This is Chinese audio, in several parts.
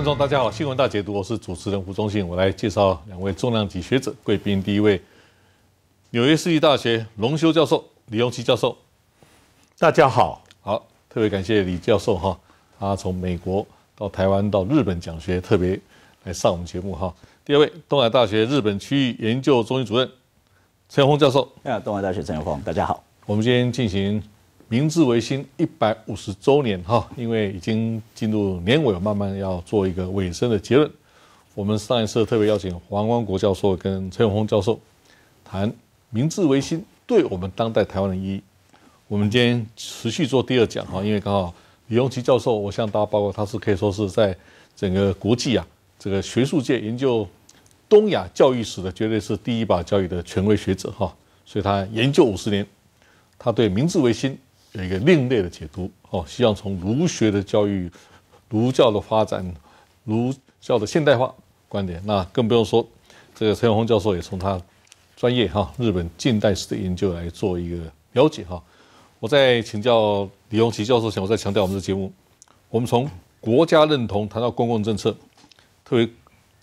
观众，大家好，新闻大解读，我是主持人胡忠信，我来介绍两位重量级学者贵宾。第一位，纽约市立大学龙修教授李永琪教授，大家好，好，特别感谢李教授哈，他从美国到台湾到日本讲学，特别来上我们节目哈。第二位，东海大学日本区域研究中心主任陈宏教授，啊，东海大学陈永峰，大家好，我们今天进行。明治维新一百五十周年哈，因为已经进入年尾，慢慢要做一个尾声的结论。我们上一次特别邀请黄光国教授跟陈永峰教授谈明治维新对我们当代台湾的意义。我们今天持续做第二讲哈，因为刚好李永琪教授，我向大家报告，他是可以说是在整个国际啊这个学术界研究东亚教育史的，绝对是第一把交椅的权威学者哈。所以他研究五十年，他对明治维新。有一个另类的解读哦，希望从儒学的教育、儒教的发展、儒教的现代化观点，那更不用说这个陈永峰教授也从他专业哈日本近代史的研究来做一个了解哈。我在请教李永琪教授前，我再强调我们的节目，我们从国家认同谈到公共政策，特别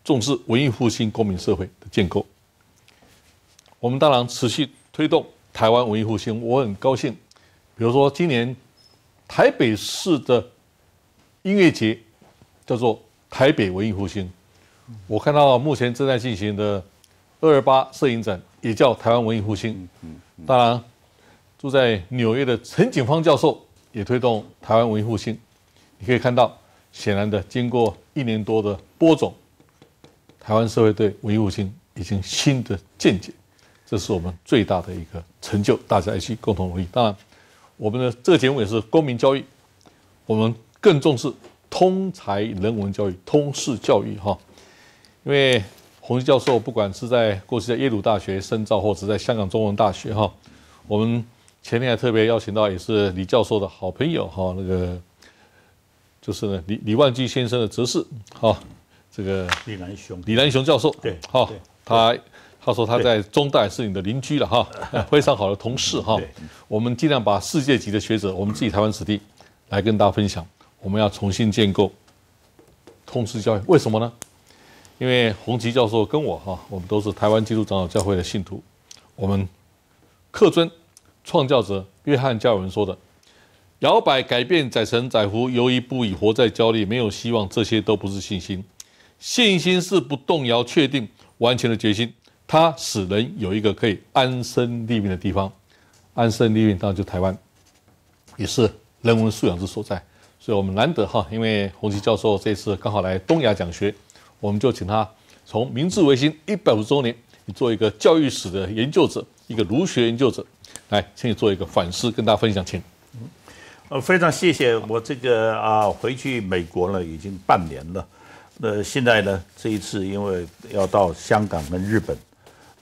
重视文艺复兴公民社会的建构。我们当然持续推动台湾文艺复兴，我很高兴。比如说，今年台北市的音乐节叫做台北文艺复兴。我看到目前正在进行的二二八摄影展也叫台湾文艺复兴。当然，住在纽约的陈景芳教授也推动台湾文艺复兴。你可以看到，显然的，经过一年多的播种，台湾社会对文艺复兴已经新的见解。这是我们最大的一个成就，大家一起共同努力。当然。我们的这个节目也是公民教育，我们更重视通才人文教育、通识教育哈。因为洪基教授不管是在过去在耶鲁大学深造，或者在香港中文大学哈，我们前天还特别邀请到也是李教授的好朋友哈，那个就是呢李李万基先生的哲士哈，这个李南雄李南雄教授对，好他。他说他在中大是你的邻居了哈，非常好的同事哈。我们尽量把世界级的学者，我们自己台湾子弟来跟大家分享。我们要重新建构通识教育，为什么呢？因为洪吉教授跟我哈，我们都是台湾基督长老教会的信徒。我们客尊创教者约翰加尔文说的：“摇摆、改变、载沉、载浮、犹疑不已、活在焦虑、没有希望，这些都不是信心。信心是不动摇、确定、完全的决心。”它使人有一个可以安身立命的地方，安身立命当然就台湾，也是人文素养之所在。所以我们难得哈，因为洪奇教授这次刚好来东亚讲学，我们就请他从明治维新一百五十周年，做一个教育史的研究者，一个儒学研究者，来，请你做一个反思，跟大家分享，请。呃，非常谢谢我这个啊，回去美国了已经半年了，那现在呢，这一次因为要到香港跟日本。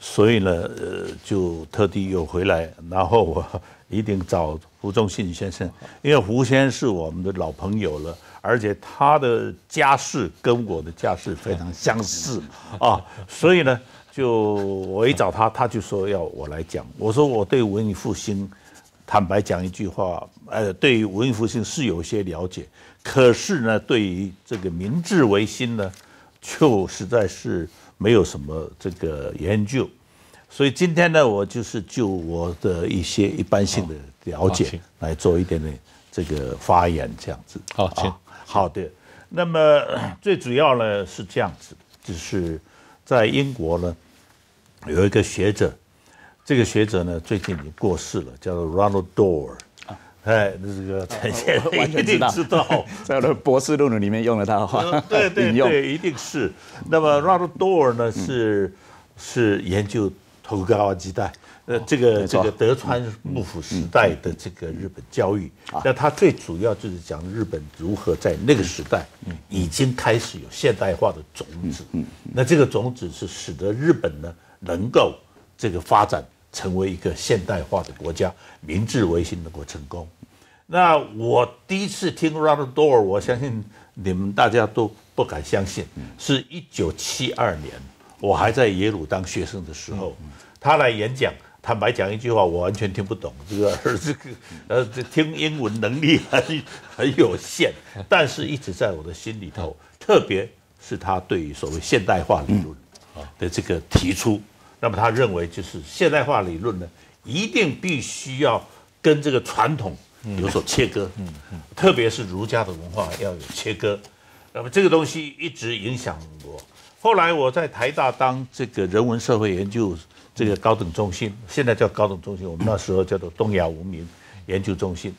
所以呢，呃，就特地又回来，然后我 一定找胡宗信先生，因为胡先生是我们的老朋友了，而且他的家世跟我的家世非常相似啊，所以呢，就我一找他，他就说要我来讲。我说我对文艺复兴，坦白讲一句话，呃，对于文艺复兴是有些了解，可是呢，对于这个明治维新呢，就实在是。没有什么这个研究，所以今天呢，我就是就我的一些一般性的了解来做一点点这个发言，这样子。好，请好的。那么 最主要呢是这样子，就是在英国呢有一个学者，这个学者呢最近已经过世了，叫做 Ronald Dore。哎，这个陈先生 一定知道，在我的博士论文里面用了他的话，对对对，一定是。那么 Ronald Dore 呢是是研究头高瓦基代，呃，这个这个德川幕府时代的这个日本教育，那它最主要就是讲日本如何在那个时代已经开始有现代化的种子，那这个种子是使得日本呢能够这个发展。成为一个现代化的国家，明治维新能够成功。那我第一次听 Ronald Dore，我相信你们大家都不敢相信，是一九七二年，我还在耶鲁当学生的时候，他来演讲。坦白讲一句话，我完全听不懂这个，这个呃，听英文能力很很有限，但是一直在我的心里头特别是他对于所谓现代化理论的这个提出。那么他认为，就是现代化理论呢，一定必须要跟这个传统有所切割，特别是儒家的文化要有切割。那么这个东西一直影响我。后来我在台大当这个人文社会研究这个高等中心，现在叫高等中心，我们那时候叫做东亚文明研究中心。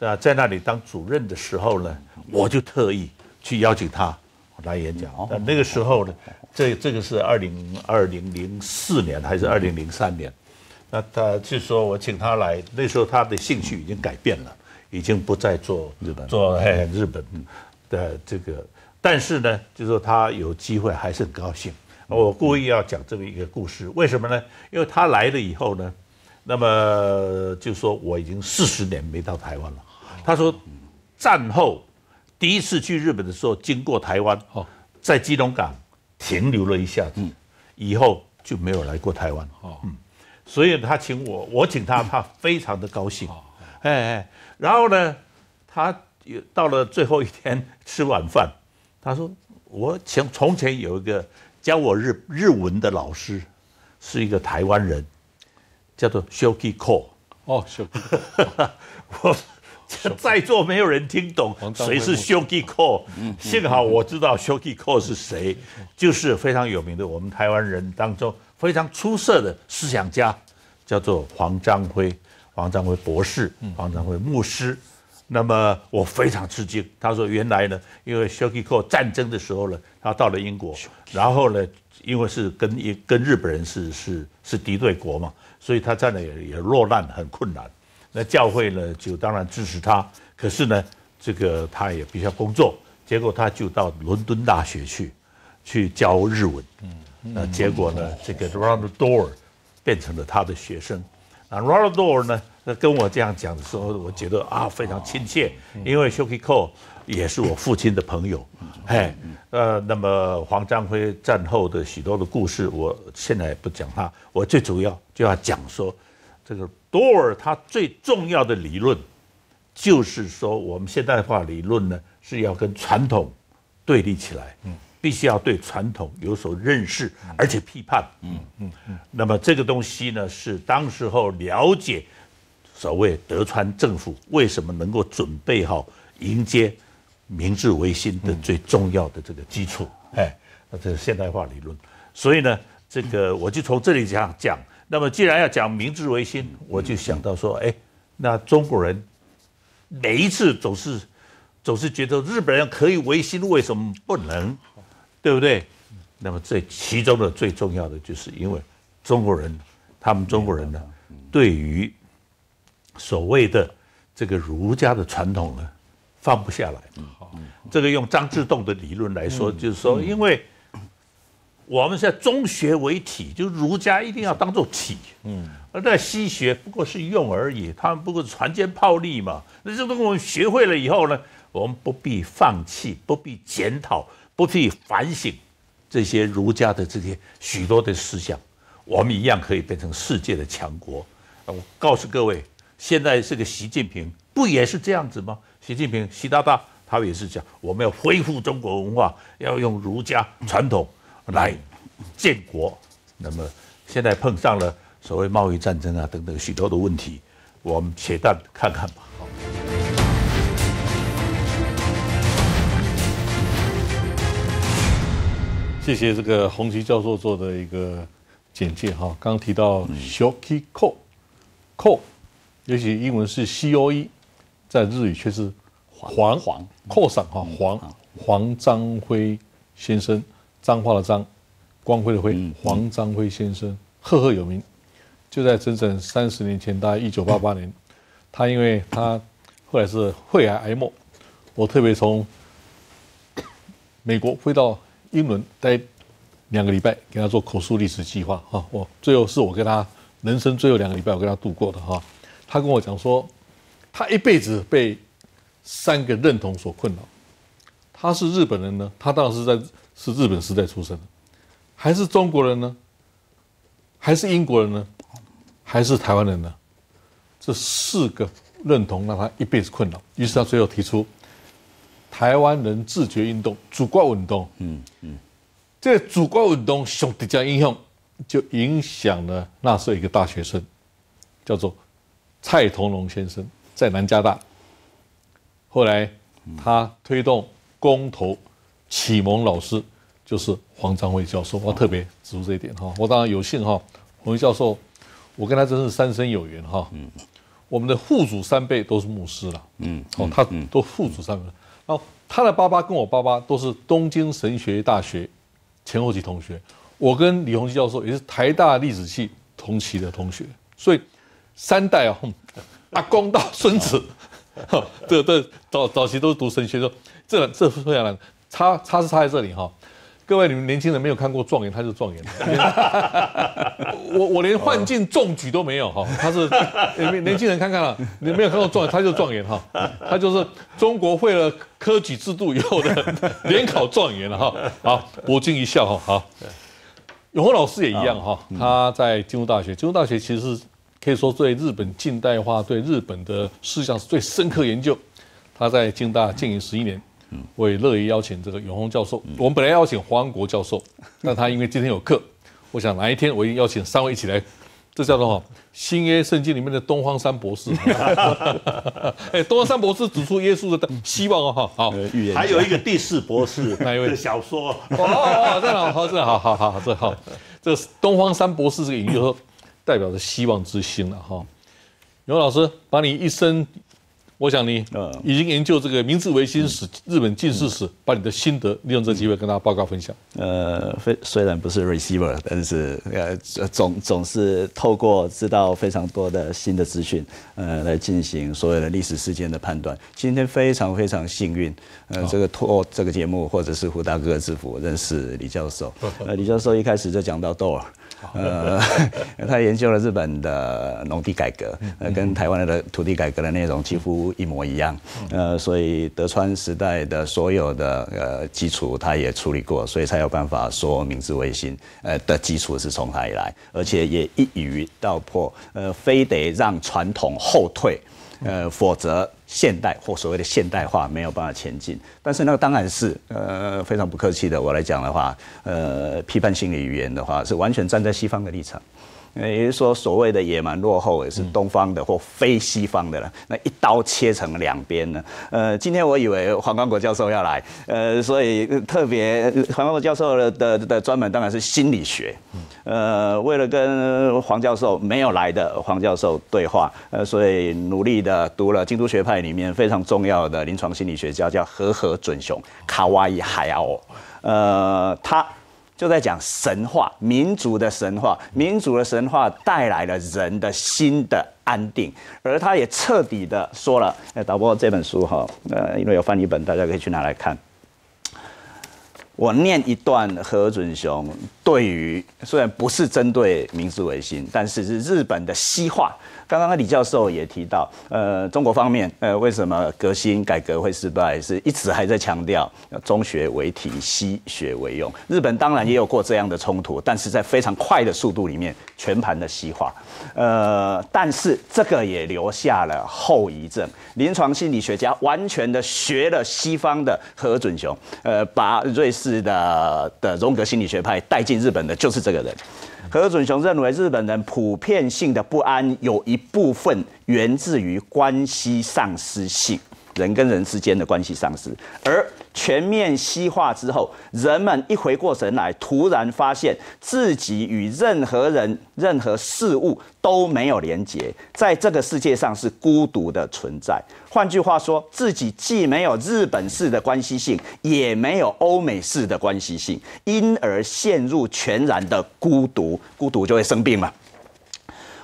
那在那里当主任的时候呢，我就特意去邀请他来演讲。那那个时候呢，这这个是二零二零零四年还是二零零三年？那他就说我请他来，那时候他的兴趣已经改变了，已经不再做日本做哎日本的这个。但是呢，就是说他有机会还是很高兴。我故意要讲这么一个故事，为什么呢？因为他来了以后呢，那么就说我已经四十年没到台湾了。他说，战后第一次去日本的时候，经过台湾，在基隆港停留了一下子，以后就没有来过台湾。嗯，所以他请我，我请他，他非常的高兴。哎哎，然后呢，他到了最后一天吃晚饭。他说：“我前从前有一个教我日日文的老师，是一个台湾人，叫做 Shoki Ko。哦，Shoki，我在座没有人听懂谁是 Shoki Ko。幸好我知道 Shoki Ko 是谁，就是非常有名的我们台湾人当中非常出色的思想家，叫做黄章辉，黄章辉博士，黄章辉牧师。”那么我非常吃惊，他说原来呢，因为 s h o k i k o 战争的时候呢，他到了英国，然后呢，因为是跟一跟日本人是是是敌对国嘛，所以他在那也也落难很困难。那教会呢就当然支持他，可是呢，这个他也必须要工作，结果他就到伦敦大学去去教日文。嗯，那结果呢，这个 Ronald Door 变成了他的学生。那 Ronald Door 呢？那跟我这样讲的时候，我觉得啊非常亲切，因为 Shuki Ko 也是我父亲的朋友，哎，呃，那么黄章辉战后的许多的故事，我现在不讲他，我最主要就要讲说，这个多尔他最重要的理论，就是说我们现代化理论呢是要跟传统对立起来，嗯，必须要对传统有所认识，而且批判，嗯嗯嗯，那么这个东西呢是当时候了解。所谓德川政府为什么能够准备好迎接明治维新的最重要的这个基础？哎，那这是现代化理论。所以呢，这个我就从这里讲讲。那么既然要讲明治维新，我就想到说，哎，那中国人每一次总是总是觉得日本人可以维新，为什么不能？对不对？那么这其中的最重要的，就是因为中国人，他们中国人呢，对于所谓的这个儒家的传统呢，放不下来。好，这个用张之洞的理论来说，就是说，因为我们现在中学为体，就是儒家一定要当做体。嗯，而在西学不过是用而已，他们不过是船坚炮利嘛。那这东西我们学会了以后呢，我们不必放弃，不必检讨，不必反省这些儒家的这些许多的思想，我们一样可以变成世界的强国。我告诉各位。现在这个习近平不也是这样子吗？习近平习大大他也是讲，我们要恢复中国文化，要用儒家传统来建国。那么现在碰上了所谓贸易战争啊等等许多的问题，我们且但看看吧。谢谢这个洪奇教授做的一个简介哈。刚提到 Shoki Ko Ko。也许英文是 C O E，在日语却是黄黄扣上哈黄黄章辉先生，彰化的彰，光辉的辉，黄章辉先生赫赫有名。就在整整三十年前，大概一九八八年，他因为他后来是肺癌癌末，我特别从美国飞到英伦待两个礼拜，给他做口述历史计划哈。我最后是我跟他人生最后两个礼拜，我跟他度过的哈。他跟我讲说，他一辈子被三个认同所困扰。他是日本人呢，他当然是在是日本时代出生的，还是中国人呢？还是英国人呢？还是台湾人呢？这四个认同让他一辈子困扰。于是他最后提出，台湾人自觉运动、主国运动。嗯嗯，这个主国运动上直接影响，就影响了那时候一个大学生，叫做蔡同龙先生，在南加大。后来他推动公投启蒙老师就是黄章辉教授，我特别指出这一点哈。我当然有幸哈，黄辉教授，我跟他真是三生有缘哈。嗯，我们的父祖三辈都是牧师了。嗯，哦，他都父祖三辈，然后他的爸爸跟我爸爸都是东京神学大学前后期同学，我跟李洪基教授也是台大历史系同期的同学，所以三代啊，阿公到孙子。这这早早期都是读神学的，这这非常难，差差是差在这里哈。各位你们年轻人没有看过状元，他是状元。我我连幻境中举都没有哈，他是年轻人看看了，你没有看过状元，他就状元哈，他就是中国会了科举制度以后的联考状元了哈。好，博君一笑哈。好，永红老师也一样哈，他在京都大学，京都大学其实是。可以说对日本近代化、对日本的思想是最深刻研究。他在京大经营十一年，我也乐意邀请这个永宏教授。我们本来邀请黄国教授，但他因为今天有课，我想哪一天我一定邀请三位一起来。这叫做新约圣经里面的东方三博士。哎，东方三博士指出耶稣的希望哦，哈，好，还有一个第四博士，哪一位？小说。哦哦，这好，好，这好好好好，这好，这东方三博士这个引说。代表着希望之星了哈，牛老师，把你一生，我想你已经研究这个明治维新史、日本近世史，把你的心得利用这机会跟大家报告分享。呃，非虽然不是 receiver，但是呃总总是透过知道非常多的新的资讯，呃，来进行所有的历史事件的判断。今天非常非常幸运，呃，这个托这个节目或者是胡大哥的制服认识李教授。呃，李教授一开始就讲到豆尔。呃，他研究了日本的农地改革，呃，跟台湾的土地改革的内容几乎一模一样。呃，所以德川时代的所有的呃基础，他也处理过，所以才有办法说明治维新呃的基础是从他以来，而且也一语道破，呃，非得让传统后退。呃，否则现代或所谓的现代化没有办法前进。但是那个当然是呃非常不客气的，我来讲的话，呃，批判心理语言的话，是完全站在西方的立场。也就是说，所谓的野蛮落后也是东方的或非西方的了。那一刀切成两边呢？呃，今天我以为黄光国教授要来，呃，所以特别黄光国教授的的的专门当然是心理学。呃，为了跟黄教授没有来的黄教授对话，呃，所以努力的读了京都学派里面非常重要的临床心理学家，叫和和准雄卡哇伊海奥。呃，他。就在讲神话，民族的神话，民族的神话带来了人的心的安定，而他也彻底的说了。哎，导播这本书哈，呃，因为有翻译本，大家可以去拿来看。我念一段何准雄对于，虽然不是针对明治维新，但是是日本的西化。刚刚李教授也提到，呃，中国方面，呃，为什么革新改革会失败，是一直还在强调中学为体，西学为用。日本当然也有过这样的冲突，但是在非常快的速度里面全盘的西化。呃，但是这个也留下了后遗症。临床心理学家完全的学了西方的何准雄，呃，把瑞士的的荣格心理学派带进日本的就是这个人。何准雄认为，日本人普遍性的不安有一部分源自于关系丧失性，人跟人之间的关系丧失，而。全面西化之后，人们一回过神来，突然发现自己与任何人、任何事物都没有连结，在这个世界上是孤独的存在。换句话说，自己既没有日本式的关系性，也没有欧美式的关系性，因而陷入全然的孤独。孤独就会生病嘛。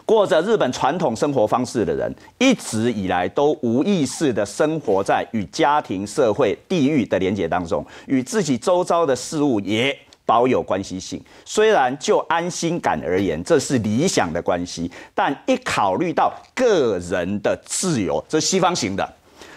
过着日本传统生活方式的人，一直以来都无意识的生活在与家庭、社会、地域的连结当中，与自己周遭的事物也保有关系性。虽然就安心感而言，这是理想的关系，但一考虑到个人的自由，这西方型的。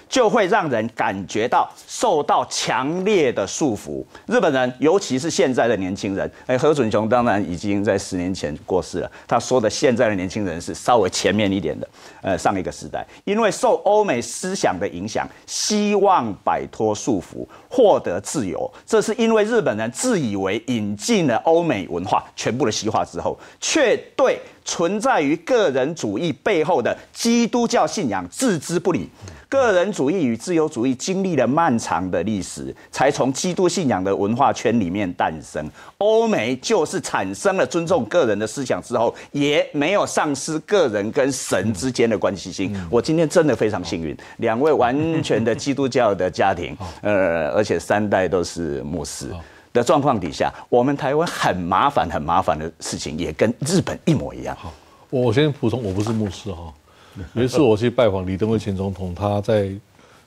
就会让人感觉到受到强烈的束缚。日本人，尤其是现在的年轻人，哎，何准雄当然已经在十年前过世了。他说的现在的年轻人是稍微前面一点的，呃，上一个时代，因为受欧美思想的影响，希望摆脱束缚，获得自由。这是因为日本人自以为引进了欧美文化全部的西化之后，却对存在于个人主义背后的基督教信仰置之不理。个人主义与自由主义经历了漫长的历史，才从基督信仰的文化圈里面诞生。欧美就是产生了尊重个人的思想之后，也没有丧失个人跟神之间的关系性。我今天真的非常幸运，两位完全的基督教的家庭，呃，而且三代都是牧师的状况底下，我们台湾很麻烦、很麻烦的事情，也跟日本一模一样。我先补充，我不是牧师哈。有一次我去拜访李登辉前总统，他在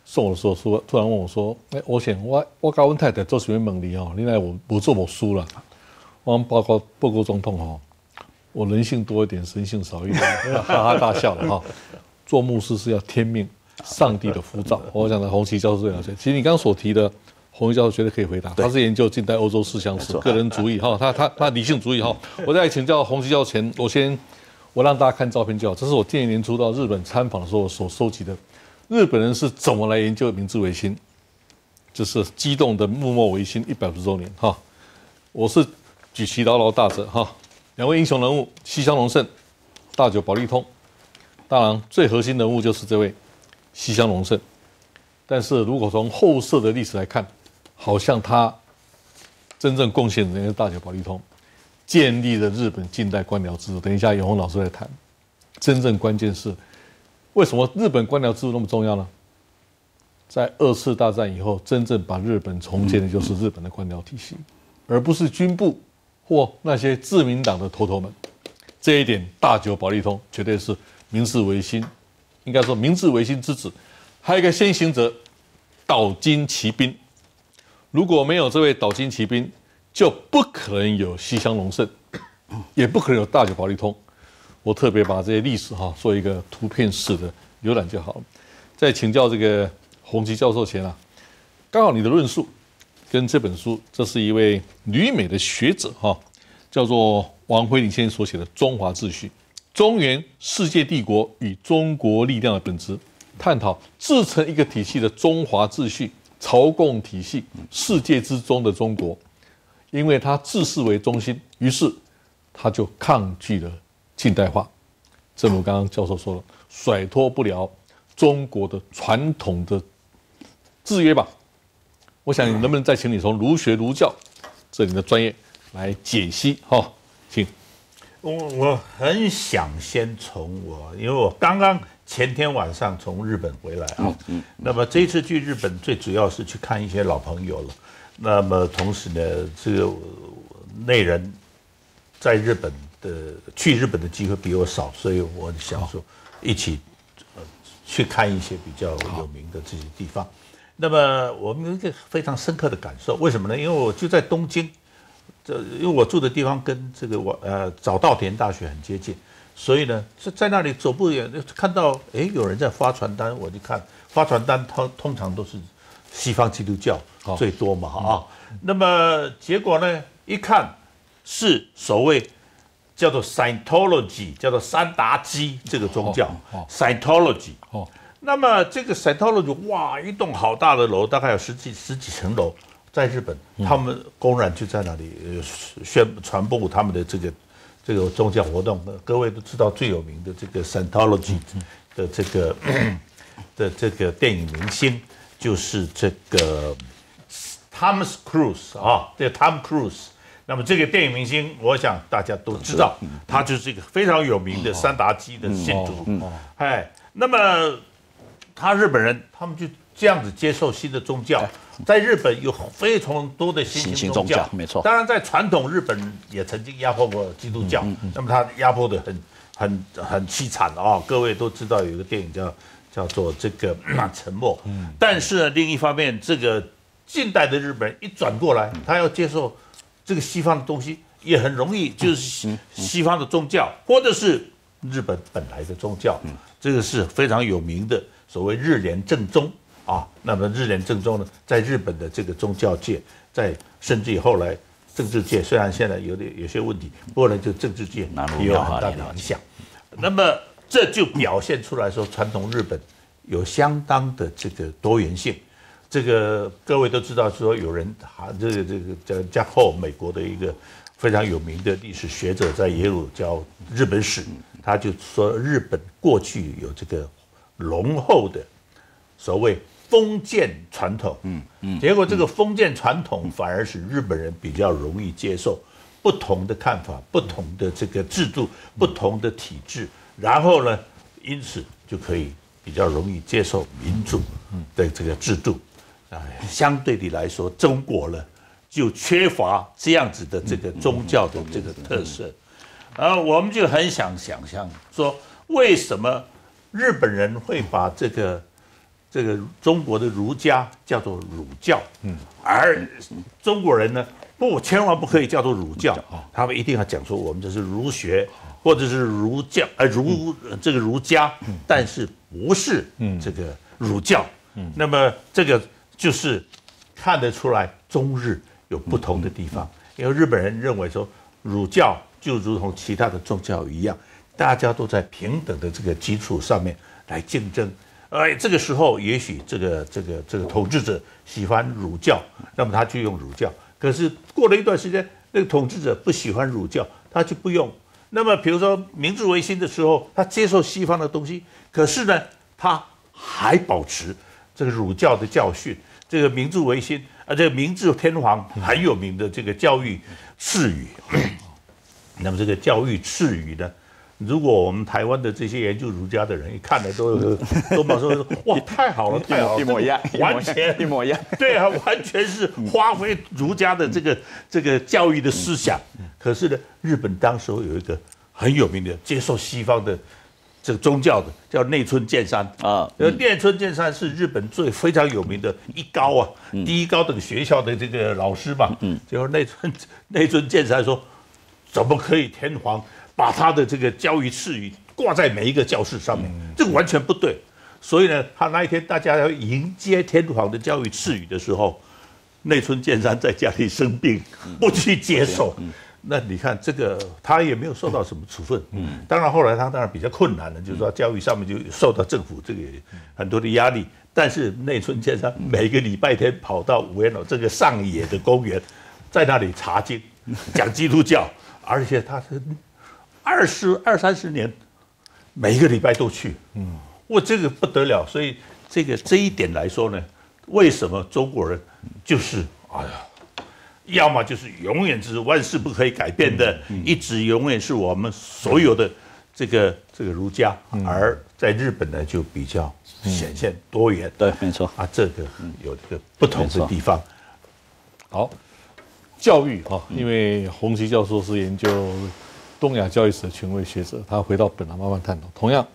送我的时候说，突然问我说：“哎，我想我我跟我太太做什么猛力哦？另外我不做我输了，我报告报告总统哦，我人性多一点，神性少一点，哈哈大笑了哈。做牧师是要天命，上帝的福照。我讲的洪奇教授最了解。其实你刚刚所提的，洪奇教授绝对可以回答。他是研究近代欧洲思想史、个人主义哈，他他他理性主义哈。我在请教洪奇教授前，我先。我让大家看照片就好。这是我今年年初到日本参访的时候所收集的，日本人是怎么来研究明治维新，就是激动的幕末维新一百五十周年哈。我是举其牢牢大者哈，两位英雄人物西乡隆盛、大久保利通，当然最核心人物就是这位西乡隆盛。但是如果从后世的历史来看，好像他真正贡献的是大久保利通。建立了日本近代官僚制度。等一下，永红老师来谈。真正关键是，为什么日本官僚制度那么重要呢？在二次大战以后，真正把日本重建的就是日本的官僚体系，而不是军部或那些自民党的头头们。这一点，大久保利通绝对是明治维新，应该说明治维新之子。还有一个先行者，岛津骑兵。如果没有这位岛津骑兵，就不可能有西乡隆盛，也不可能有大久保利通。我特别把这些历史哈做一个图片式的浏览就好了。在请教这个洪吉教授前啊，刚好你的论述跟这本书，这是一位旅美的学者哈，叫做王辉林先生所写的《中华秩序：中原世界帝国与中国力量的本质》，探讨自成一个体系的中华秩序、朝贡体系，世界之中的中国。因为他自视为中心，于是他就抗拒了近代化。正如刚刚教授说了，甩脱不了中国的传统的制约吧。我想，能不能再请你从儒学儒教这里的专业来解析？哈，请。我我很想先从我，因为我刚刚前天晚上从日本回来啊。嗯。那么这次去日本，最主要是去看一些老朋友了。那么同时呢，这个内人在日本的去日本的机会比我少，所以我想说一起呃去看一些比较有名的这些地方。那么我们有一个非常深刻的感受，为什么呢？因为我就在东京，这因为我住的地方跟这个我呃早稻田大学很接近，所以呢是在那里走不远看到哎有人在发传单，我就看发传单，他通常都是。西方基督教最多嘛啊，那么结果呢？一看是所谓叫做 Scientology，叫做三达基这个宗教，Scientology。哦，那么这个 Scientology，哇，一栋好大的楼，大概有十几十几层楼，在日本，他们公然就在那里宣传播他们的这个这个宗教活动。各位都知道最有名的这个 Scientology 的这个 的这个电影明星。就是这个 Thomas Cruise 啊，这个 Tom Cruise。那么这个电影明星，我想大家都知道，他就是一个非常有名的三达基的信徒。哎，那么他日本人，他们就这样子接受新的宗教。在日本有非常多的新型宗教，没错。当然，在传统日本也曾经压迫过基督教，那么他压迫的很很很凄惨啊。各位都知道有一个电影叫。叫做这个 沉默，但是呢，另一方面，这个近代的日本人一转过来，他要接受这个西方的东西，也很容易，就是西方的宗教，或者是日本本来的宗教，这个是非常有名的所谓日莲正宗。啊。那么日莲正宗呢，在日本的这个宗教界，在甚至于后来政治界，虽然现在有点有些问题，不过呢，就政治界也有很大的影响。那么这就表现出来说，传统日本有相当的这个多元性。这个各位都知道，说有人哈，这个这个叫加后，美国的一个非常有名的历史学者，在耶鲁教日本史，他就说日本过去有这个浓厚的所谓封建传统，嗯嗯，结果这个封建传统反而使日本人比较容易接受不同的看法、不同的这个制度、不同的体制，然后呢，因此就可以比较容易接受民主的这个制度。啊，相对的来说，中国呢就缺乏这样子的这个宗教的这个特色，而我们就很想想象说，为什么日本人会把这个这个中国的儒家叫做儒教，嗯，而中国人呢不，千万不可以叫做儒教，他们一定要讲说我们这是儒学或者是儒教，呃儒这个儒家，但是不是这个儒教，嗯，那么这个。就是看得出来中日有不同的地方，因为日本人认为说儒教就如同其他的宗教一样，大家都在平等的这个基础上面来竞争。哎，这个时候也许这个这个这个统治者喜欢儒教，那么他就用儒教。可是过了一段时间，那个统治者不喜欢儒教，他就不用。那么比如说明治维新的时候，他接受西方的东西，可是呢，他还保持这个儒教的教训。这个明治维新啊，这个明治天皇很有名的这个教育赐予，那么这个教育赐予呢，如果我们台湾的这些研究儒家的人一看了，都都马上说 哇，太好了，太好了，一模一样，完全一模一样，对啊，完全是发挥儒家的这个这个教育的思想。可是呢，日本当时有一个很有名的接受西方的。这个宗教的叫内村健山啊，呃，内村健山是日本最非常有名的一高啊，第一高等学校的这个老师嘛。嗯，结果内村内村健山说，怎么可以天皇把他的这个教育赐予挂在每一个教室上面？这个完全不对。所以呢，他那一天大家要迎接天皇的教育赐予的时候，内村健山在家里生病，不去接受。那你看这个，他也没有受到什么处分。嗯，当然后来他当然比较困难了，就是说教育上面就受到政府这个很多的压力。但是内村健三每个礼拜天跑到五原楼这个上野的公园，在那里查经讲基督教，而且他是二十二三十年，每一个礼拜都去。嗯，我，这个不得了。所以这个这一点来说呢，为什么中国人就是哎呀？要么就是永远是万事不可以改变的，一直永远是我们所有的这个这个儒家，而在日本呢就比较显现多元。对，没错啊，这个有这个不同的地方。好，教育哈，因为洪奇教授是研究东亚教育史的权威学者，他回到本来慢慢探讨。同样，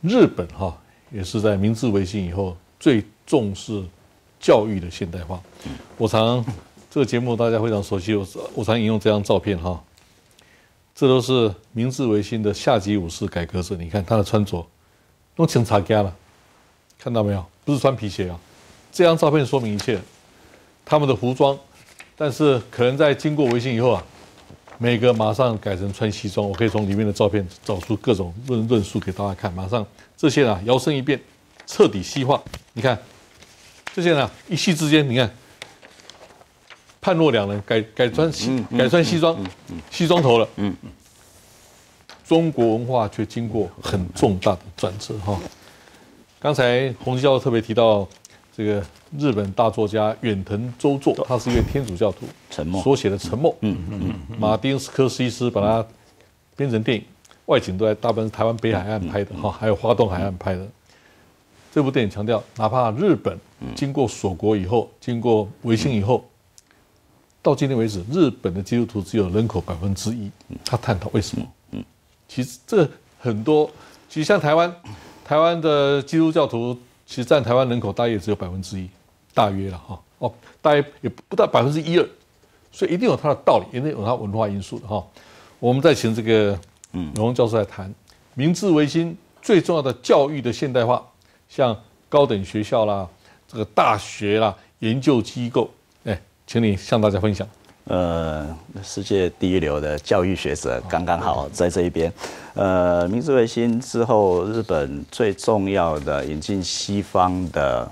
日本哈也是在明治维新以后最重视教育的现代化。我常。这个节目大家非常熟悉，我我常引用这张照片哈，这都是明治维新的下级武士改革者，你看他的穿着，用警察家了，看到没有？不是穿皮鞋啊，这张照片说明一切，他们的服装，但是可能在经过维新以后啊，每个马上改成穿西装，我可以从里面的照片找出各种论论述给大家看，马上这些啊摇身一变，彻底西化，你看这些呢一夕之间，你看。判若两人，改改穿西改穿西装，西装头了。嗯，中国文化却经过很重大的转折哈。刚才洪教授特别提到这个日本大作家远藤周作，他是一位天主教徒，沉默所写的《沉默》。嗯嗯嗯。马丁斯科西斯把它编成电影，外景都在大部分是台湾北海岸拍的哈，还有花东海岸拍的。这部电影强调，哪怕日本经过锁国以后，经过维新以后。到今天为止，日本的基督徒只有人口百分之一。他探讨为什么？嗯，其实这很多，其实像台湾，台湾的基督教徒其实占台湾人口大约只有百分之一，大约了哈。哦，大约也不到百分之一二，所以一定有它的道理，一定有它文化因素的哈。我们再请这个嗯荣教授来谈明治维新最重要的教育的现代化，像高等学校啦，这个大学啦、研究机构，哎，请你向大家分享。呃，世界第一流的教育学者刚刚好在这一边。呃，明治维新之后，日本最重要的引进西方的，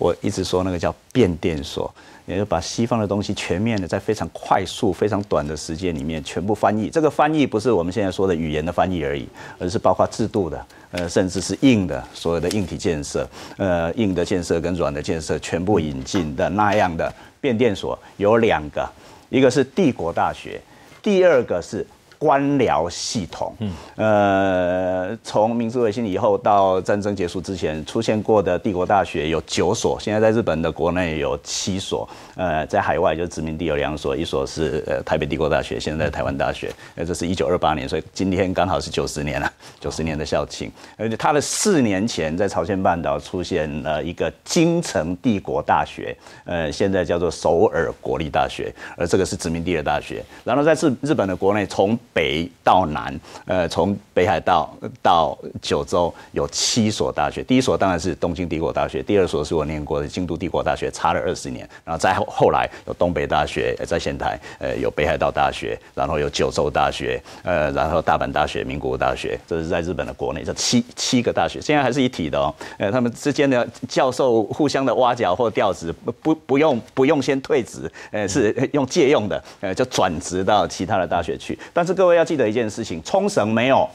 我一直说那个叫变电所，也就把西方的东西全面的在非常快速、非常短的时间里面全部翻译。这个翻译不是我们现在说的语言的翻译而已，而是包括制度的，呃，甚至是硬的所有的硬体建设，呃，硬的建设跟软的建设全部引进的那样的变电所有两个。一个是帝国大学，第二个是官僚系统。嗯，呃，从明治维新以后到战争结束之前出现过的帝国大学有九所，现在在日本的国内有七所。呃，在海外就殖民地有两所，一所是呃台北帝国大学，现在台湾大学。呃，这是一九二八年，所以今天刚好是九十年了，九十年的校庆。而且他的四年前在朝鲜半岛出现了一个京城帝国大学，呃，现在叫做首尔国立大学，而这个是殖民地的大学。然后在日日本的国内，从北到南，呃，从北海道到九州有七所大学。第一所当然是东京帝国大学，第二所是我念过的京都帝国大学，差了二十年。然后在后后来有东北大学在仙台，呃，有北海道大学，然后有九州大学，呃，然后大阪大学、名古屋大学，这是在日本的国内，这七七个大学，现在还是一体的哦。呃，他们之间的教授互相的挖角或调职，不不用不用先退职，呃，是用借用的，呃，就转职到其他的大学去。但是各位要记得一件事情，冲绳没有。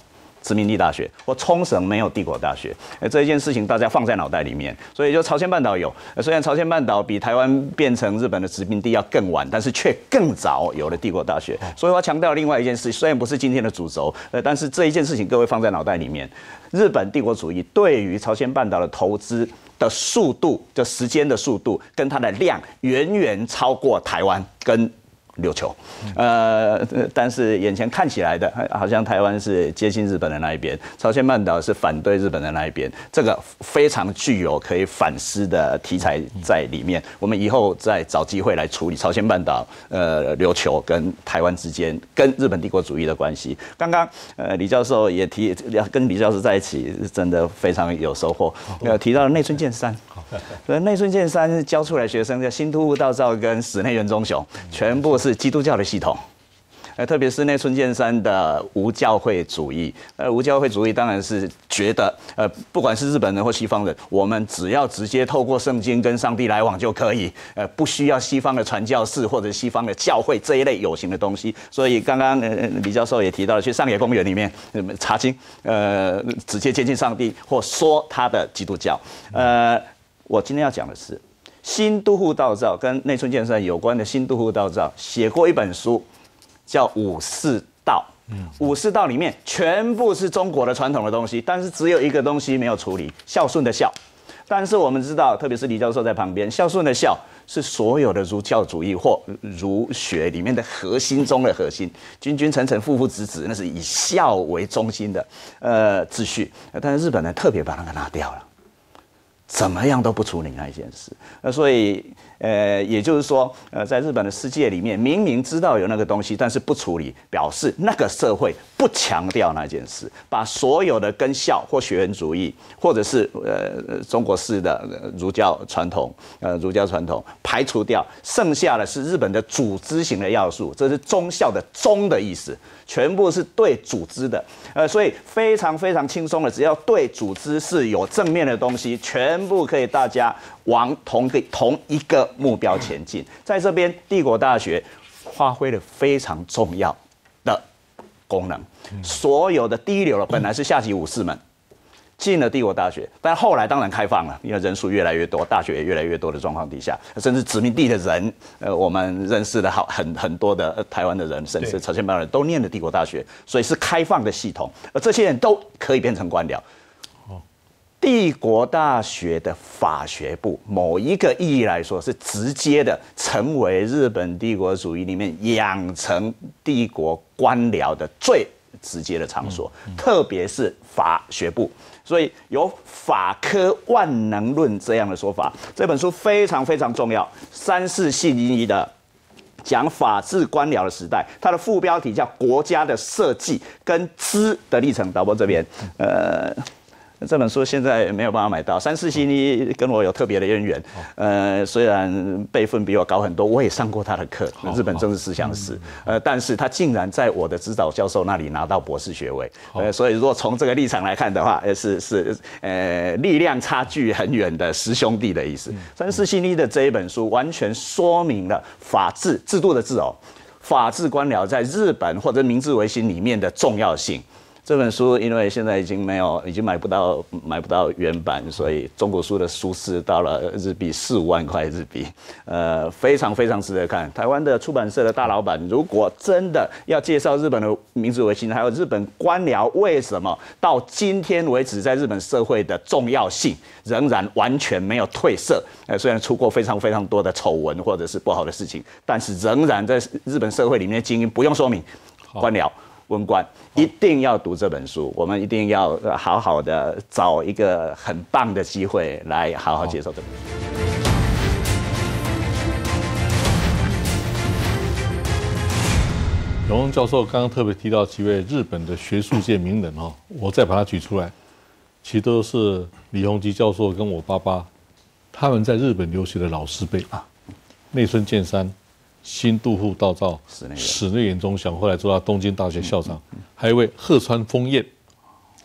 殖民地大学或冲绳没有帝国大学，呃，这一件事情大家放在脑袋里面。所以就朝鲜半岛有，虽然朝鲜半岛比台湾变成日本的殖民地要更晚，但是却更早有了帝国大学。所以我要强调另外一件事，虽然不是今天的主轴，呃，但是这一件事情各位放在脑袋里面。日本帝国主义对于朝鲜半岛的投资的速度，就时间的速度跟它的量，远远超过台湾跟。琉球，呃，但是眼前看起来的，好像台湾是接近日本的那一边，朝鲜半岛是反对日本的那一边，这个非常具有可以反思的题材在里面。我们以后再找机会来处理朝鲜半岛、呃，琉球跟台湾之间跟日本帝国主义的关系。刚刚呃，李教授也提，跟李教授在一起，真的非常有收获。呃，提到了内村健三，内村健三教出来学生叫新突兀道造跟室内元忠雄，全部。是基督教的系统，呃，特别是那村建山的无教会主义，呃，无教会主义当然是觉得，呃，不管是日本人或西方人，我们只要直接透过圣经跟上帝来往就可以，呃，不需要西方的传教士或者西方的教会这一类有形的东西。所以刚刚呃李教授也提到了，去上野公园里面查经，呃，直接接近上帝或说他的基督教。呃，我今天要讲的是。新都护道造跟内村健三有关的新都护道造写过一本书，叫《武士道》。嗯，《武士道》里面全部是中国的传统的东西，但是只有一个东西没有处理，孝顺的孝。但是我们知道，特别是李教授在旁边，孝顺的孝是所有的儒教主义或儒学里面的核心中的核心，君君臣臣父父子子，那是以孝为中心的呃秩序。但是日本人特别把那个拿掉了。怎么样都不处理那一件事，那所以，呃，也就是说，呃，在日本的世界里面，明明知道有那个东西，但是不处理，表示那个社会不强调那件事，把所有的根校或学院主义，或者是呃中国式的儒教传统，呃儒教传统排除掉，剩下的是日本的组织型的要素，这是忠孝的忠的意思。全部是对组织的，呃，所以非常非常轻松的，只要对组织是有正面的东西，全部可以大家往同个同一个目标前进。在这边，帝国大学发挥了非常重要的功能，所有的第一流的本来是下级武士们。进了帝国大学，但后来当然开放了，因为人数越来越多，大学也越来越多的状况底下，甚至殖民地的人，呃，我们认识的好很很多的台湾的人，甚至朝鲜半岛人都念了帝国大学，所以是开放的系统，而这些人都可以变成官僚。哦，帝国大学的法学部，某一个意义来说，是直接的成为日本帝国主义里面养成帝国官僚的最直接的场所，特别是法学部。所以有法科万能论这样的说法，这本书非常非常重要。三四系一的讲法治官僚的时代，它的副标题叫《国家的设计跟知的历程》。导播这边，呃，这本书现在没有办法买到。三四星一跟我有特别的渊源，呃，虽然辈分比我高很多，我也上过他的课，日本政治思想史，呃，但是他竟然在我的指导教授那里拿到博士学位，呃，所以如果从这个立场来看的话，呃，是是呃力量差距很远的师兄弟的意思。三四星一的这一本书完全说明了法治制度的治哦，法治官僚在日本或者明治维新里面的重要性。这本书因为现在已经没有，已经买不到，买不到原版，所以中国书的书市到了日币四五万块日币，呃，非常非常值得看。台湾的出版社的大老板，如果真的要介绍日本的明治维新，还有日本官僚为什么到今天为止在日本社会的重要性仍然完全没有褪色，呃，虽然出过非常非常多的丑闻或者是不好的事情，但是仍然在日本社会里面经营，不用说明，官僚。文官一定要读这本书，我们一定要好好的找一个很棒的机会来好好接受这本书。永荣教授刚刚特别提到几位日本的学术界名人哦，我再把它举出来，其实都是李洪基教授跟我爸爸他们在日本留学的老师辈啊，内村健三。新渡户道造、史内严忠祥，后来做到东京大学校长。还有一位鹤川丰彦，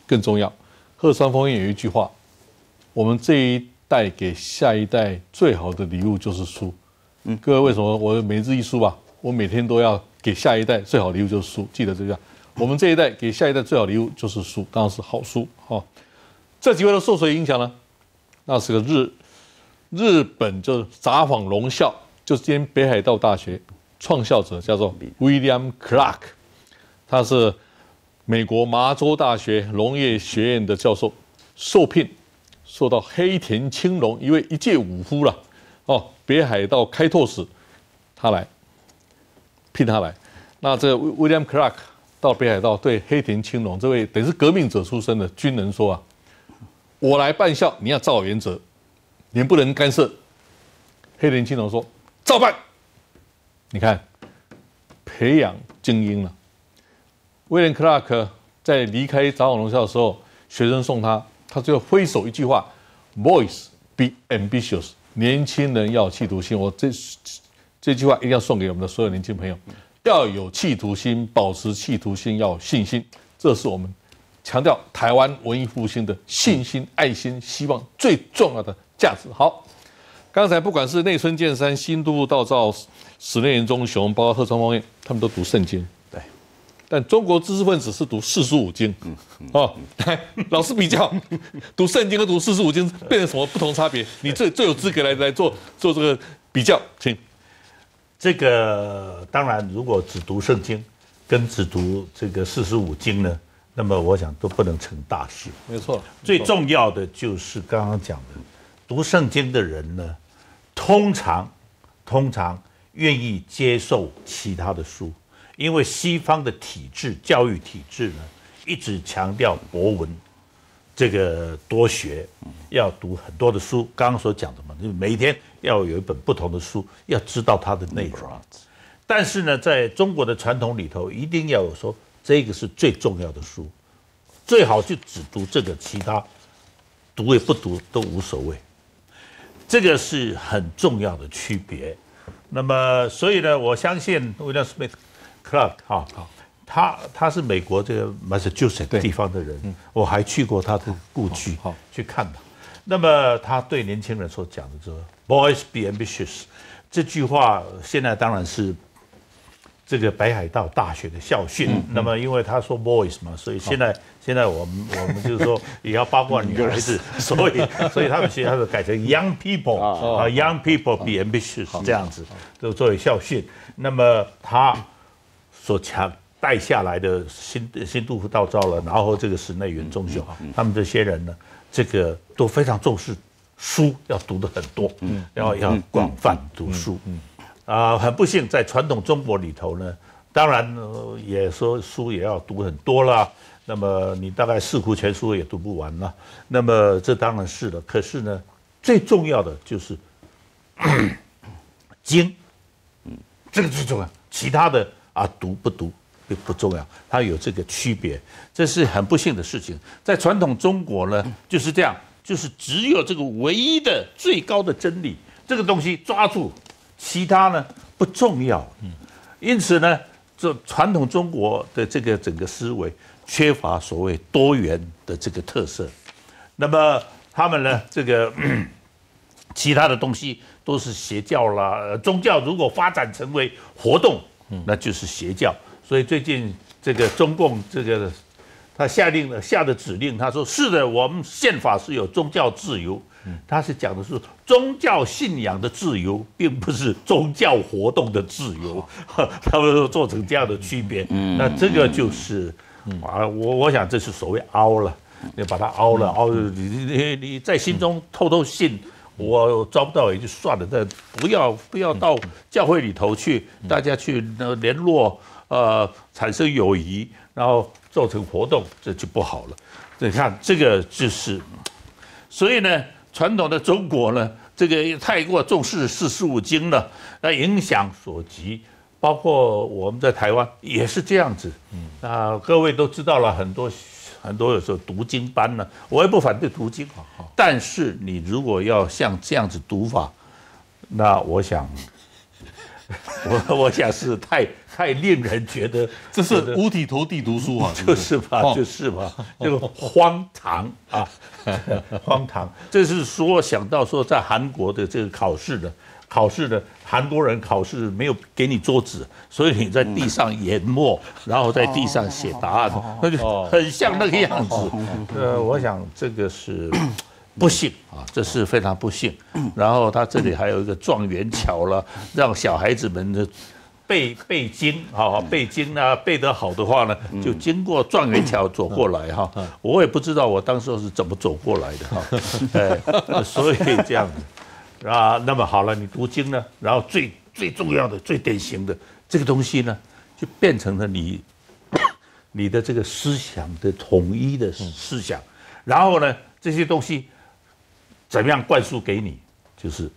更重要。鹤川丰彦有一句话：我们这一代给下一代最好的礼物就是书。嗯，各位为什么我每日一书吧？我每天都要给下一代最好礼物就是书，记得这个。我们这一代给下一代最好礼物就是书，当然是好书。哈，这几位都受谁影响呢？那是个日日本，就是札幌龙校。就是今天北海道大学创校者叫做 William Clark，他是美国麻州大学农业学院的教授，受聘受到黑田青龙一位一介武夫了哦，北海道开拓史，他来聘他来。那这个 William Clark 到北海道对黑田青龙这位等于是革命者出身的军人说啊，我来办校，你要照原则，你不能干涉。黑田青龙说。照办。你看，培养精英了。威廉·克拉克在离开札幌龙校的时候，学生送他，他最后挥手一句话：“Boys, be ambitious。”年轻人要有企图心。我这这句话一定要送给我们的所有年轻朋友，要有企图心，保持企图心，要有信心。这是我们强调台湾文艺复兴的信心、爱心、希望最重要的价值。好。刚才不管是内村健三、新都道造、室内严忠雄，包括贺川方彦，他们都读圣经。对，但中国知识分子是读四书五经。嗯，哦，老师比较，读圣经和读四书五经变成什么不同差别？你最最有资格来来做做这个比较，请。这个当然，如果只读圣经，跟只读这个四书五经呢，那么我想都不能成大事。没错，最重要的就是刚刚讲的。读圣经的人呢，通常通常愿意接受其他的书，因为西方的体制教育体制呢，一直强调博文，这个多学，要读很多的书。刚刚所讲的嘛，就每天要有一本不同的书，要知道它的内容。但是呢，在中国的传统里头，一定要有说这个是最重要的书，最好就只读这个，其他读也不读都无所谓。这个是很重要的区别，那么所以呢，我相信 William Smith Clark 哈，他他是美国这个 Massachusetts 地方的人，我还去过他的故居去看他。那么他对年轻人所讲的这个 “Boys be ambitious” 这句话，现在当然是。这个北海道大学的校训，那么因为他说 boys 嘛，所以现在现在我们我们就是说也要包括女孩子，所以所以他们学校就改成 young people 啊，young people be ambitious 这样子，就作为校训。那么他所强带下来的新新杜甫道造了，然后这个室内元忠秀，他们这些人呢，这个都非常重视书，要读的很多，嗯，然后要广泛读书，嗯。啊，很不幸，在传统中国里头呢，当然也说书也要读很多啦。那么你大概四库全书也读不完了。那么这当然是的。可是呢，最重要的就是 经，这个最重要。其他的啊，读不读不不重要，它有这个区别，这是很不幸的事情。在传统中国呢，就是这样，就是只有这个唯一的最高的真理，这个东西抓住，其他呢不重要。嗯，因此呢，这传统中国的这个整个思维缺乏所谓多元的这个特色。那么他们呢，这个 其他的东西都是邪教啦，宗教如果发展成为活动，那就是邪教。所以最近这个中共这个他下令了下的指令，他说是的，我们宪法是有宗教自由，他是讲的是宗教信仰的自由，并不是宗教活动的自由，他们都做成这样的区别，那这个就是啊，我我想这是所谓凹了，你把它凹了凹，你你你在心中偷偷信。我抓不到也就算了，但不要不要到教会里头去，大家去联络。呃，产生友谊，然后做成活动，这就不好了。你看，这个就是，所以呢，传统的中国呢，这个太过重视四书五经了，那影响所及，包括我们在台湾也是这样子。嗯，那各位都知道了很多很多，有时候读经班呢，我也不反对读经，但是你如果要像这样子读法，那我想。我我想是太太令人觉得这是五体投地读书啊，就 是吧，就是吧，就荒唐啊，荒唐。这是说想到说在韩国的这个考试的考试的韩国人考试没有给你桌子，所以你在地上研墨，然后在地上写答案，那就很像那个样子。呃，我想这个是。不幸啊，这是非常不幸。然后他这里还有一个状元桥了，让小孩子们的背背经啊，背经啊，背得好的话呢，就经过状元桥走过来哈。我也不知道我当时是怎么走过来的哈。哎，所以这样子啊，那么好了，你读经呢，然后最最重要的、最典型的这个东西呢，就变成了你 你的这个思想的统一的思想。然后呢，这些东西。怎么样灌输给你？就是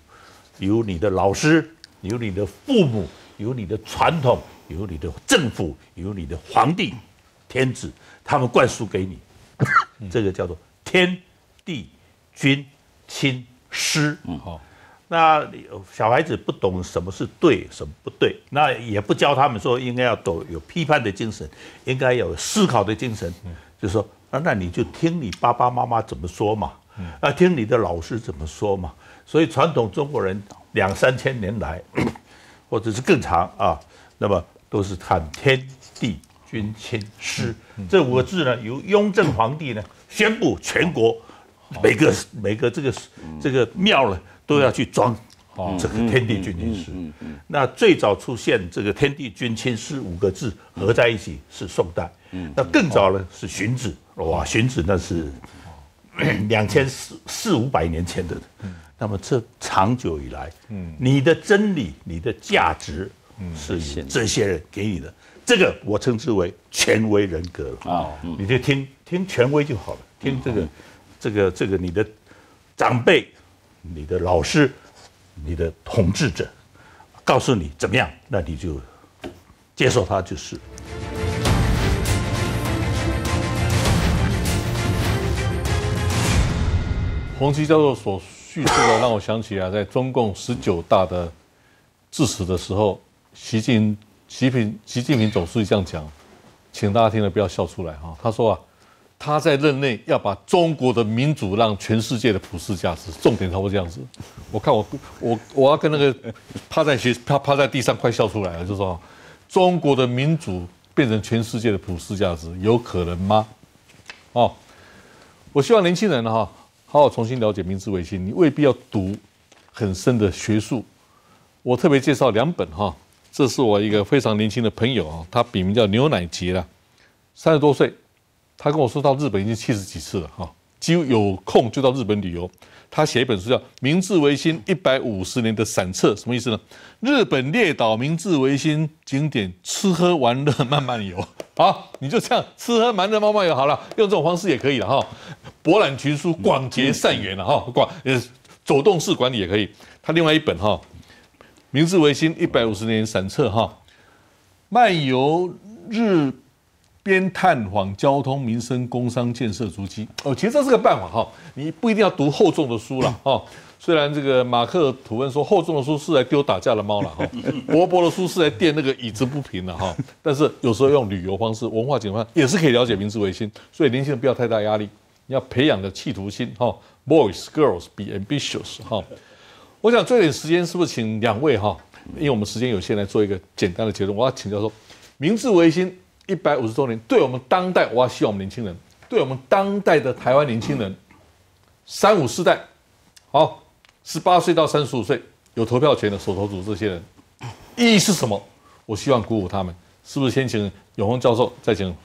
由你的老师、由你的父母、由你的传统、有你的政府、有你的皇帝、天子，他们灌输给你，这个叫做天地君亲师。嗯，好。那小孩子不懂什么是对，什么不对，那也不教他们说应该要懂有批判的精神，应该有思考的精神。嗯，就说啊，那你就听你爸爸妈妈怎么说嘛。啊，听你的老师怎么说嘛？所以传统中国人两三千年来，或者是更长啊，那么都是看天地君亲师。这五个字呢，由雍正皇帝呢宣布全国每个每个这个这个庙呢都要去装这个天地君亲师。那最早出现这个天地君亲师五个字合在一起是宋代，那更早呢是荀子，哇，荀子那是。两千四四五百年前的，那么这长久以来，嗯。你的真理、你的价值，嗯。是这些人给你的，这个我称之为权威人格啊，你就听听权威就好了，听这个，这个这个你的长辈、你的老师、你的统治者告诉你怎么样，那你就接受他就是。洪基教授所叙述的，让我想起啊，在中共十九大的致辞的时候，习近习平习近平总书记这样讲，请大家听了不要笑出来哈。他说啊，他在任内要把中国的民主让全世界的普世价值，重点差不多这样子。我看我我我要跟那个趴在学趴趴在地上快笑出来了，就说中国的民主变成全世界的普世价值，有可能吗？哦，我希望年轻人哈。好好重新了解明治维新，你未必要读很深的学术。我特别介绍两本哈，这是我一个非常年轻的朋友啊，他笔名叫牛奶杰了，三十多岁，他跟我说到日本已经七十几次了哈，几乎有空就到日本旅游。他写一本书叫《明治维新一百五十年的散册》，什么意思呢？日本列岛明治维新景点，吃喝玩乐慢慢游。好，你就这样吃喝玩乐慢慢游好了，用这种方式也可以了哈。博览群书，广结善缘了哈。广呃，走动式管理也可以。他另外一本哈，《明治维新一百五十年散册》哈，漫游日边探访交通、民生、工商建设足迹。哦，其实这是个办法哈，你不一定要读厚重的书了哈。虽然这个马克吐温说厚重的书是来丢打架的猫了哈，薄薄的书是来垫那个椅子不平的哈。但是有时候用旅游方式、文化景观也是可以了解明治维新，所以年轻人不要太大压力，你要培养的企图心哈。Boys, girls, be ambitious 哈。我想这点时间是不是请两位哈？因为我们时间有限，来做一个简单的结论。我要请教说，明治维新一百五十周年，对我们当代，我要希望我们年轻人，对我们当代的台湾年轻人，三五四代，好。十八岁到三十五岁有投票权的手头组这些人，意义是什么？我希望鼓舞他们，是不是先请永红教授，再请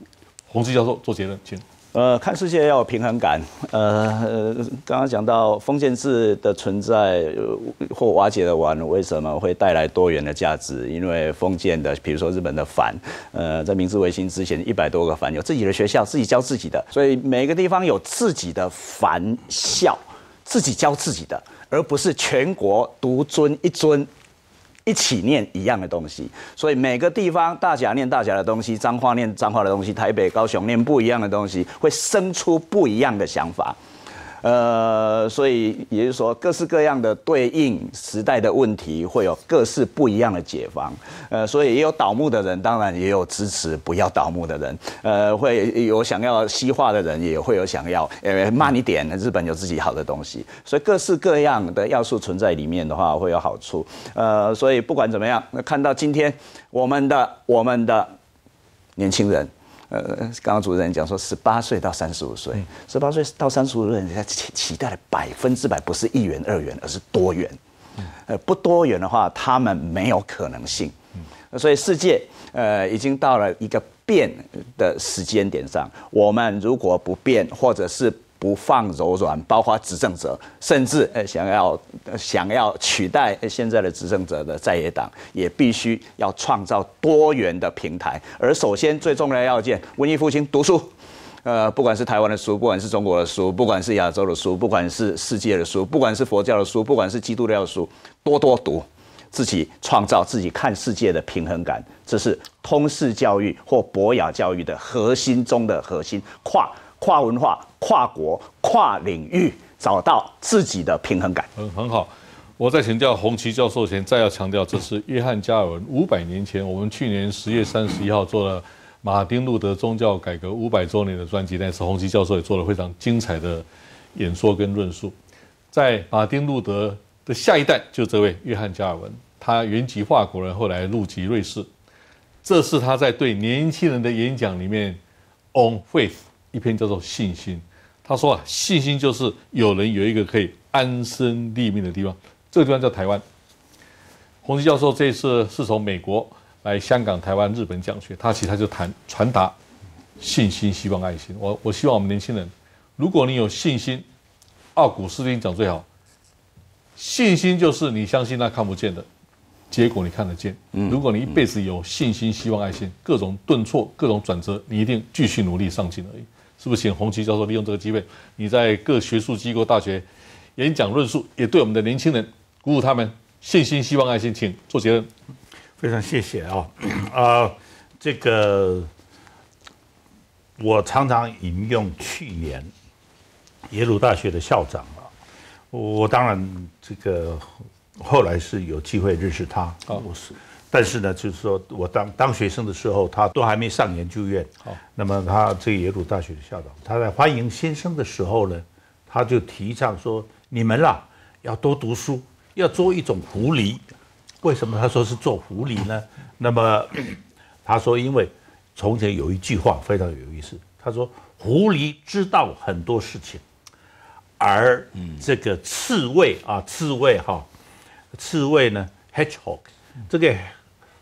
洪志教授做结论？请。呃，看世界要有平衡感。呃，刚刚讲到封建制的存在或瓦解的完，为什么会带来多元的价值？因为封建的，比如说日本的藩，呃，在明治维新之前，一百多个藩有自己的学校，自己教自己的，所以每个地方有自己的藩校，自己教自己的。而不是全国独尊一尊，一起念一样的东西，所以每个地方大甲念大甲的东西，彰化念彰化的东西，台北、高雄念不一样的东西，会生出不一样的想法。呃，所以也就是说，各式各样的对应时代的问题，会有各式不一样的解方。呃，所以也有倒幕的人，当然也有支持不要倒幕的人。呃，会有想要西化的人，也会有想要呃慢一点。日本有自己好的东西，所以各式各样的要素存在里面的话，会有好处。呃，所以不管怎么样，那看到今天我们的我们的年轻人。呃，刚刚主持人讲说，十八岁到三十五岁，十八岁到三十五岁，人家期期待的百分之百不是一元二元，而是多元。呃，不多元的话，他们没有可能性。所以世界呃已经到了一个变的时间点上，我们如果不变，或者是。不放柔软，包括执政者，甚至呃想要想要取代现在的执政者的在野党，也必须要创造多元的平台。而首先最重要的要件，文艺复兴读书，呃，不管是台湾的书，不管是中国的书，不管是亚洲的书，不管是世界的书，不管是佛教的书，不管是基督教的书，多多读，自己创造自己看世界的平衡感，这是通识教育或博雅教育的核心中的核心，跨。跨文化、跨国、跨领域，找到自己的平衡感。嗯，很好。我在请教洪奇教授前，再要强调，这是约翰加尔文五百年前，我们去年十月三十一号做了马丁路德宗教改革五百周年的专辑，但是洪奇教授也做了非常精彩的演说跟论述。在马丁路德的下一代，就这位约翰加尔文，他原籍法国人，后来入籍瑞士。这是他在对年轻人的演讲里面，On Faith。一篇叫做信心，他说啊，信心就是有人有一个可以安身立命的地方，这个地方叫台湾。洪基教授这次是从美国来香港、台湾、日本讲学，他其实他就谈传达信心、希望、爱心。我我希望我们年轻人，如果你有信心，奥古斯丁讲最好，信心就是你相信那看不见的，结果你看得见。如果你一辈子有信心、希望、爱心，各种顿挫、各种转折，你一定继续努力上进而已。是不是请洪奇教授利用这个机会？你在各学术机构、大学演讲论述，也对我们的年轻人鼓舞他们信心、希望、爱心，请做结论。非常谢谢啊！啊，这个我常常引用去年耶鲁大学的校长啊，我当然这个后来是有机会认识他，我是。但是呢，就是说我当当学生的时候，他都还没上研究院。好，那么他这个耶鲁大学的校长，他在欢迎新生的时候呢，他就提倡说：你们啦，要多读书，要做一种狐狸。为什么他说是做狐狸呢？那么他说，因为从前有一句话非常有意思，他说狐狸知道很多事情，而这个刺猬啊，刺猬哈，刺猬呢，hedgehog，这个。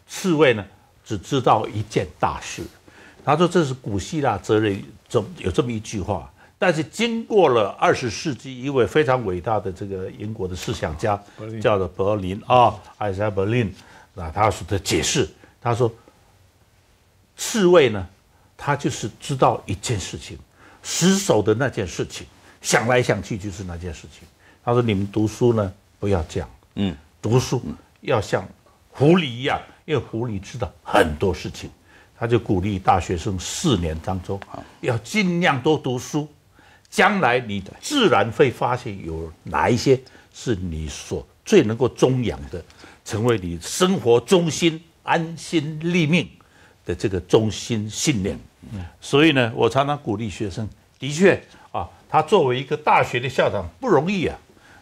刺猬呢，只知道一件大事。他说这是古希腊哲人中有这么一句话。但是经过了二十世纪，一位非常伟大的这个英国的思想家叫做柏林啊，艾莎柏林，那他说的解释，他说刺猬呢，他就是知道一件事情，死守的那件事情，想来想去就是那件事情。他说你们读书呢，不要这样，嗯，读书要像狐狸一样。因为狐狸知道很多事情，他就鼓励大学生四年当中要尽量多读书，将来你自然会发现有哪一些是你所最能够忠养的，成为你生活中心、安心立命的这个中心信念。所以呢，我常常鼓励学生，的确啊，他作为一个大学的校长不容易啊，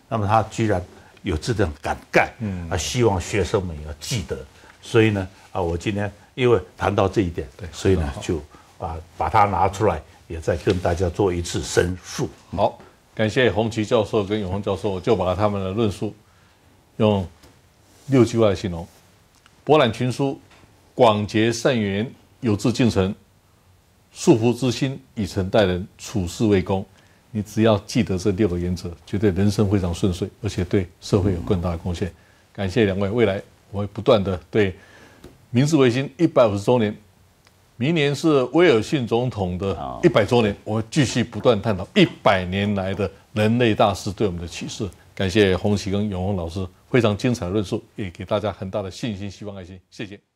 那么他居然有这种敢干，嗯啊，希望学生们要记得。所以呢，啊，我今天因为谈到这一点，对，所以呢，就把把它拿出来，也再跟大家做一次申述。好，感谢洪奇教授跟永红教授，我就把他们的论述用六句话来形容：博览群书，广结善缘，有志进城，束缚之心，以诚待人，处事为公。你只要记得这六个原则，绝对人生非常顺遂，而且对社会有更大的贡献。感谢两位，未来。我会不断的对明治维新一百五十周年，明年是威尔逊总统的一百周年，我会继续不断探讨一百年来的人类大师对我们的启示。感谢洪奇跟永红老师非常精彩的论述，也给大家很大的信心、希望、爱心。谢谢。